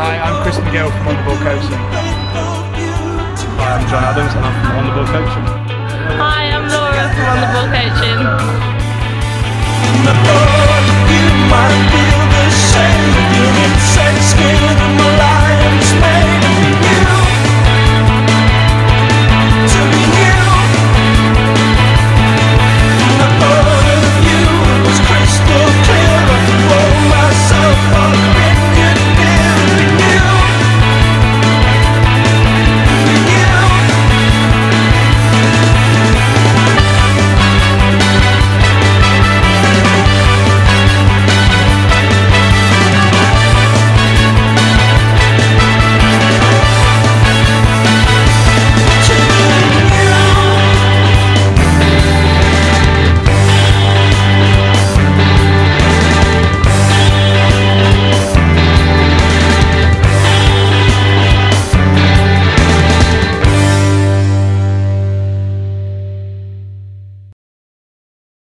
Hi, I'm Chris McGill from On the Ball Coaching. Hi, I'm John Adams and I'm from On the Ball Coaching. Hi, I'm Laura from On the Ball Coaching.